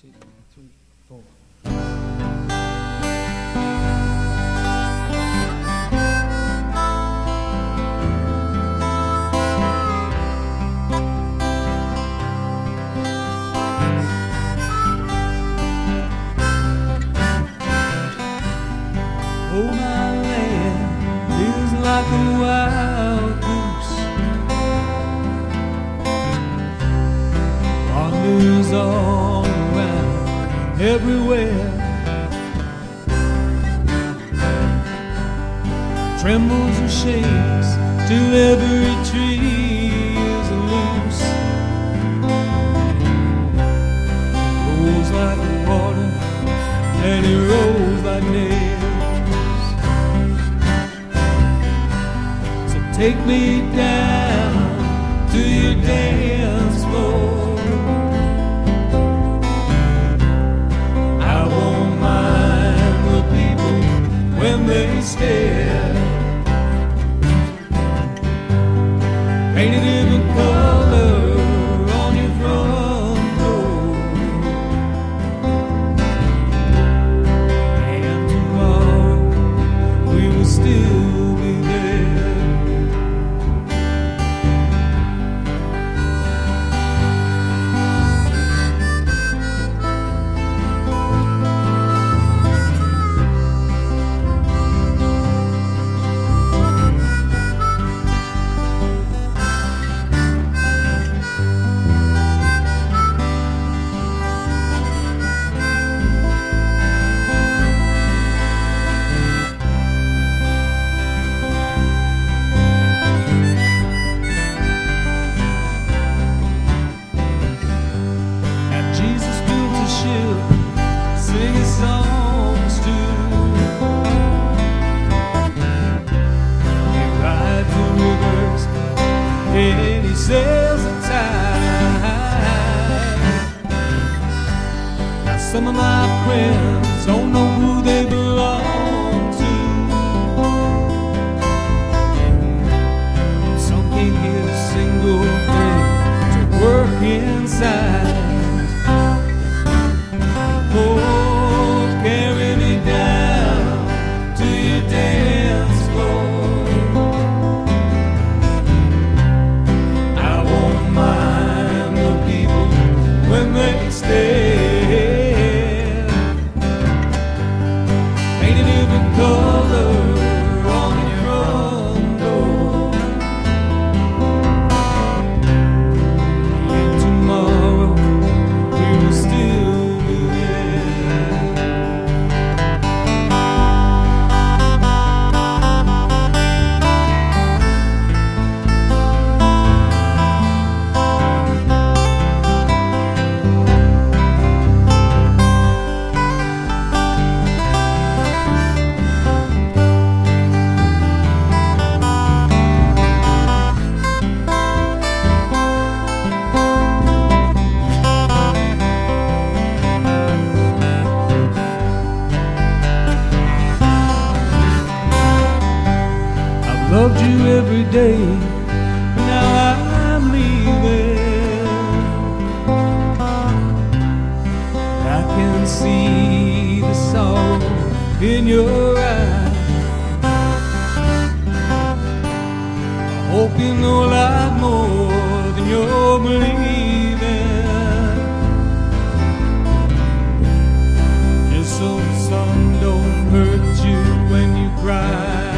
Oh, my land is like a wild goose. Wanders all everywhere. Trembles and shakes till every tree is loose. Rolls like water and it rolls like nails. So take me down to your dance some of my friends loved you every day, now I'm leaving. I can see the sorrow in your eyes. I hope you know a lot more than you're believing. Just so the sun don't hurt you when you cry.